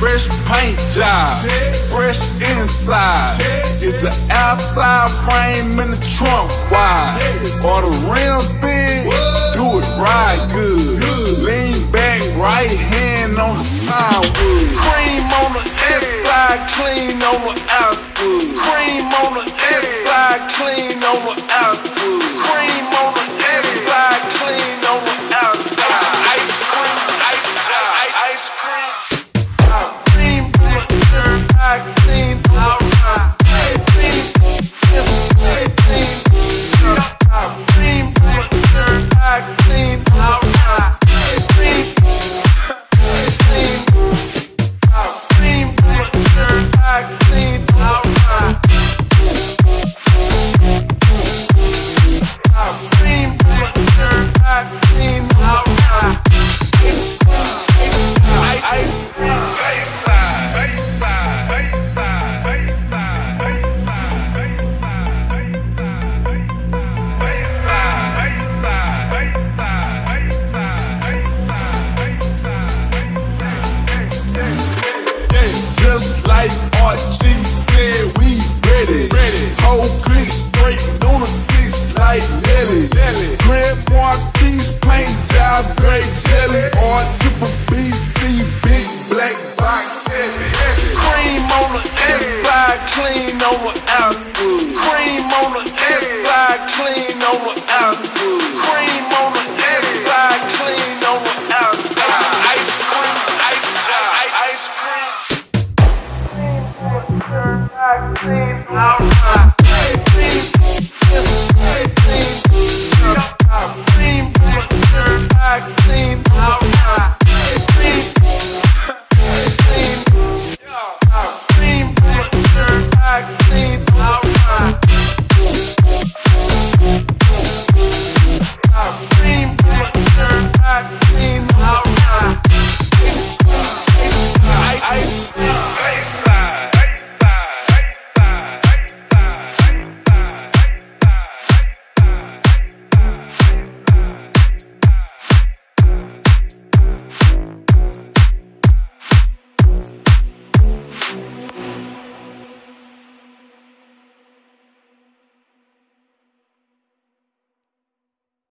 fresh paint job, fresh inside. Is the outside frame in the trunk wide? Or the rims big? Do it right good. Lean back, right hand on the plywood. Cream on the inside, clean on the outside. Cream on the inside, RG said, we ready. ready. Whole straight, like Nelly. Job, jelly. Big black box. Cream on the inside, clean on the outside. Cream on the inside, clean on the Out.